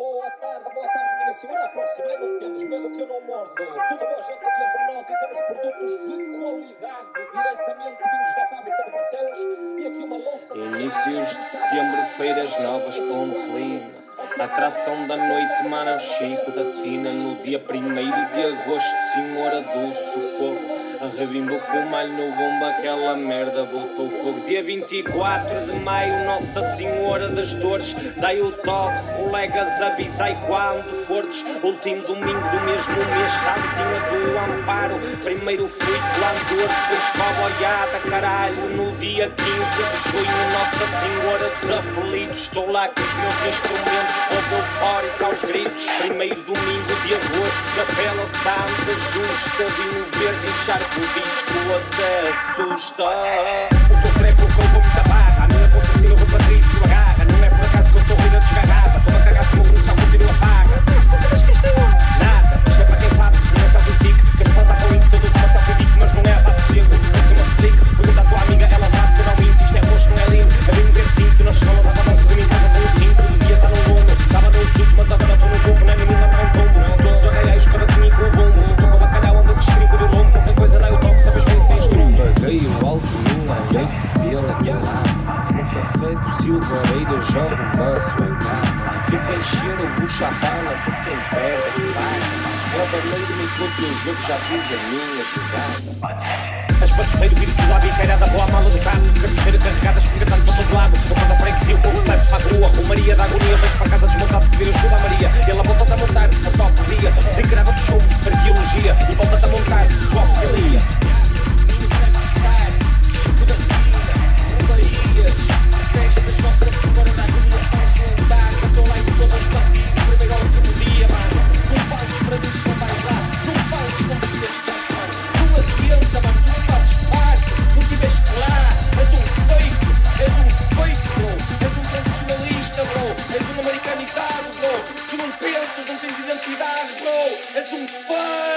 Boa tarde, boa tarde, minha senhora. Aproximai, não tendes medo que eu não mordo. Tudo bom, gente, aqui entre nós e temos produtos de qualidade, diretamente vindos da fábrica de Barcelos. E aqui uma louça... Inícios de setembro, feiras novas com clima. A atração da noite, Mano Chico da Tina. No dia 1 de agosto, Senhora do Socorro. Rebimbou com malho no bombo, aquela merda voltou fogo. Dia 24 de maio, Nossa Senhora das Dores. Dai o toque, colegas, avisai quando fordes. Último domingo do mesmo mês, Santinha do Amparo. Primeiro fui Landor, depois Coboiada, caralho. No dia 15 de junho, Nossa Senhora dos Aflitos. Estou lá com os meus instrumentos, Primeiro domingo de agosto, Capela Santa Justa. Vinho verde charco o disco até assusta. O teu com muita barra, a minha tira o Patrício café do Silvareira jogo um maço em casa. Fica a o bala por quem perde que paga. Trabalhei me enquanto o jogo já fiz a minha jogada. As parceiro, lado, encairada, boa mala de carne, de carteira carregada, espegatado para todo lado. Vou quando a freguesia, o povo sai para a rua, Romaria da agonia, vem para casa desmontado, pedir ajuda a Maria. Ela volta-te a montar, a top dia, gotta and do fun.